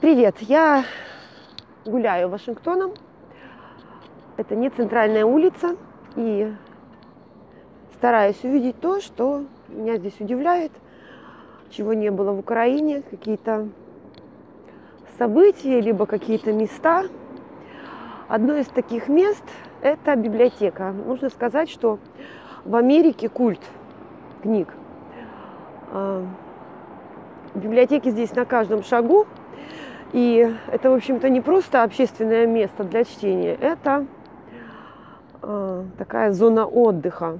Привет, я гуляю Вашингтоном. Это не центральная улица. И стараюсь увидеть то, что меня здесь удивляет, чего не было в Украине, какие-то события, либо какие-то места. Одно из таких мест – это библиотека. Нужно сказать, что в Америке культ книг. А, библиотеки здесь на каждом шагу. И это, в общем-то, не просто общественное место для чтения, это э, такая зона отдыха.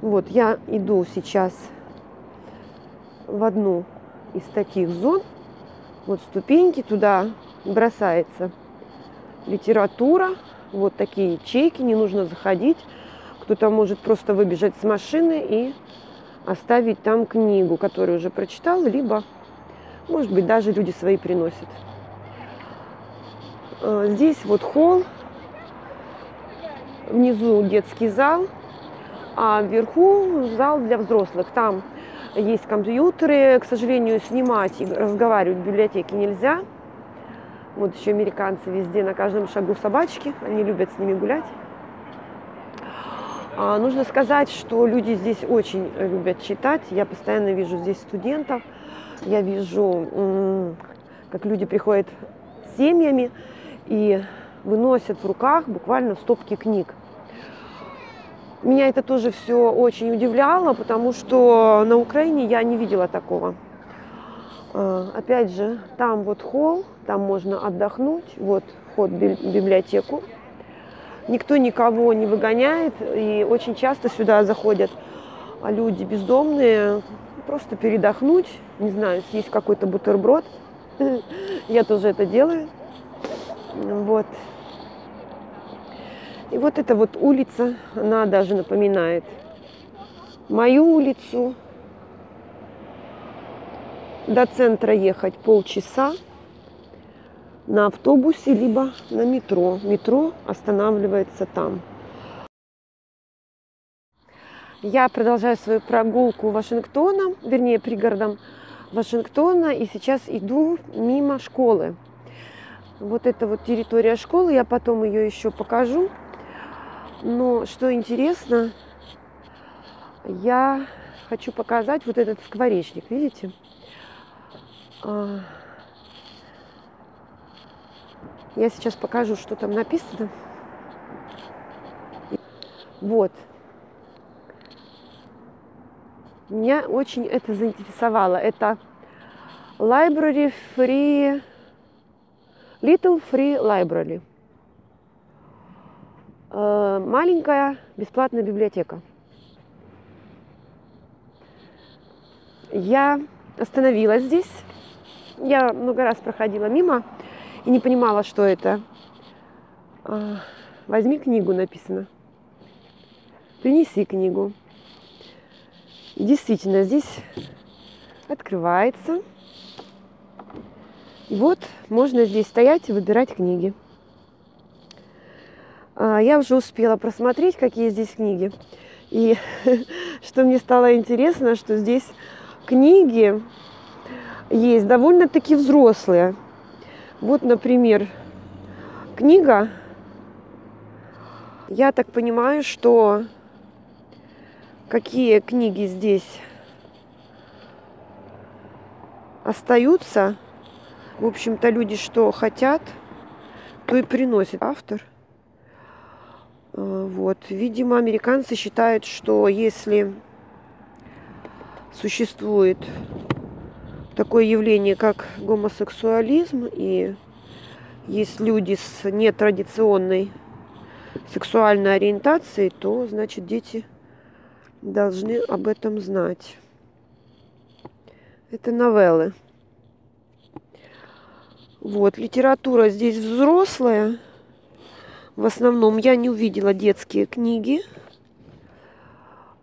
Вот я иду сейчас в одну из таких зон. Вот ступеньки, туда бросается литература, вот такие ячейки, не нужно заходить. Кто-то может просто выбежать с машины и оставить там книгу, которую уже прочитал, либо, может быть, даже люди свои приносят. Э, здесь вот холл, внизу детский зал, а вверху зал для взрослых. Там есть компьютеры, к сожалению, снимать и разговаривать в библиотеке нельзя. Вот еще американцы везде на каждом шагу собачки, они любят с ними гулять. А, нужно сказать, что люди здесь очень любят читать. Я постоянно вижу здесь студентов, я вижу, как люди приходят с семьями и выносят в руках буквально стопки книг. Меня это тоже все очень удивляло, потому что на Украине я не видела такого. А, опять же, там вот холл, там можно отдохнуть, вот вход в библиотеку. Никто никого не выгоняет, и очень часто сюда заходят люди бездомные, просто передохнуть, не знаю, съесть какой-то бутерброд. Я тоже это делаю. Вот. И вот эта вот улица, она даже напоминает мою улицу. До центра ехать полчаса на автобусе, либо на метро. Метро останавливается там. Я продолжаю свою прогулку Вашингтоном, вернее, пригородом Вашингтона, и сейчас иду мимо школы. Вот это вот территория школы, я потом ее еще покажу. Но что интересно, я хочу показать вот этот скворечник, видите? А, я сейчас покажу, что там написано. Вот. Меня очень это заинтересовало. Это Library Free, Little Free Library. Э, маленькая бесплатная библиотека. Я остановилась здесь. Я много раз проходила мимо и не понимала, что это. А, возьми книгу, написано. Принеси книгу. И действительно, здесь открывается. Вот можно здесь стоять и выбирать книги. А, я уже успела просмотреть, какие здесь книги. И что мне стало интересно, что здесь книги есть довольно-таки взрослые. Вот, например, книга. Я так понимаю, что какие книги здесь остаются. В общем-то, люди что хотят, то и приносит автор. Э, вот. Видимо, американцы считают, что если существует такое явление, как гомосексуализм, и есть люди с нетрадиционной сексуальной ориентацией, то, значит, дети должны об этом знать. Это новеллы. Вот, литература здесь взрослая. В основном я не увидела детские книги.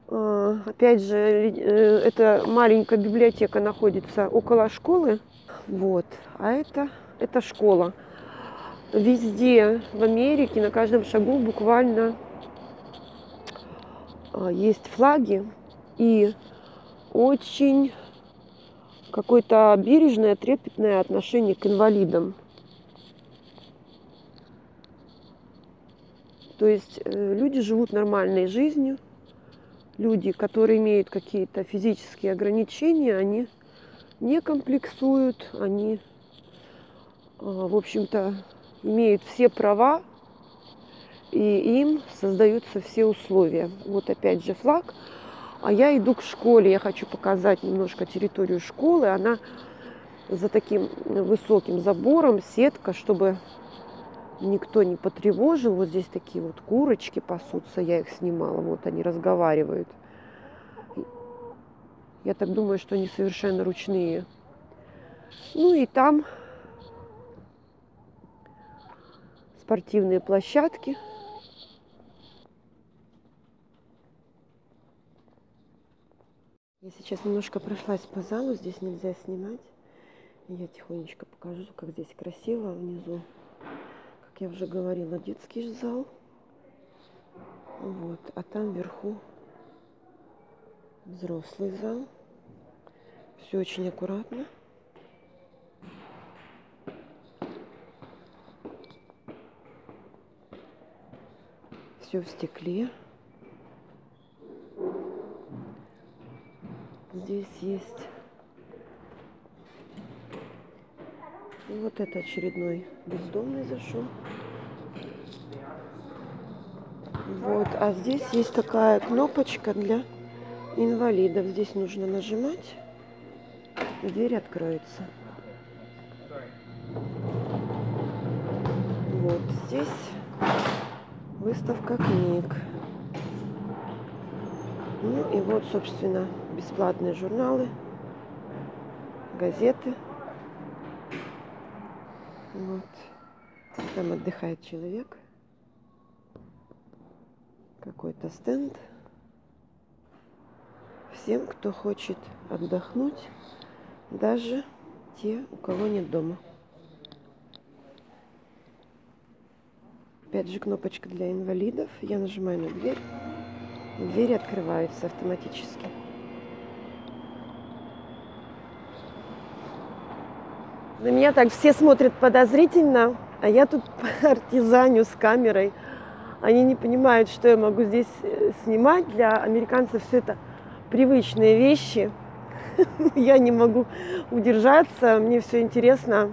А, опять же, э, эта маленькая библиотека находится около школы. Вот. А это, это школа. Везде в Америке, на каждом шагу буквально есть флаги. И очень какое-то бережное, трепетное отношение к инвалидам. То есть э, люди живут нормальной жизнью, люди, которые имеют какие-то физические ограничения, они не комплексуют, они, а, в общем-то, имеют все права, и им создаются все условия. Вот опять же флаг. А я иду к школе, я хочу показать немножко территорию школы. Она за таким высоким забором, сетка, чтобы никто не потревожил. Вот здесь такие вот курочки пасутся, я их снимала. Вот они разговаривают. Я так думаю, что они совершенно ручные. Ну и там спортивные площадки. Я сейчас немножко прошлась по залу, здесь нельзя снимать. Я тихонечко покажу, как здесь красиво внизу. Как я уже говорила, детский зал. Вот, а там вверху взрослый зал. Все очень аккуратно. Все в стекле. Здесь есть вот это очередной бездомный зашел. Вот, а здесь есть такая кнопочка для инвалидов. Здесь нужно нажимать, дверь откроется. Вот здесь выставка книг. Ну и вот, собственно, бесплатные журналы, газеты. Вот. Там отдыхает человек. Какой-то стенд. Всем, кто хочет отдохнуть, даже те, у кого нет дома. Опять же кнопочка для инвалидов. Я нажимаю на дверь. Двери открываются автоматически. На меня так все смотрят подозрительно, а я тут партизаню с камерой. Они не понимают, что я могу здесь э, снимать. Для американцев все это привычные вещи. Я не могу удержаться, мне все интересно.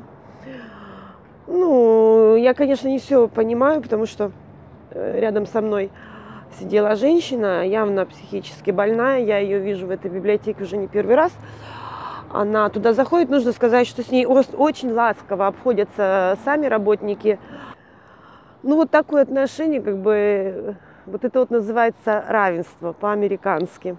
Ну, я, конечно, не все понимаю, потому что э, рядом со мной сидела женщина, явно психически больная. Я ее вижу в этой библиотеке уже не первый раз. Она туда заходит, нужно сказать, что с ней очень ласково обходятся сами работники. Ну, вот такое отношение, как бы, вот это вот называется равенство по-американски.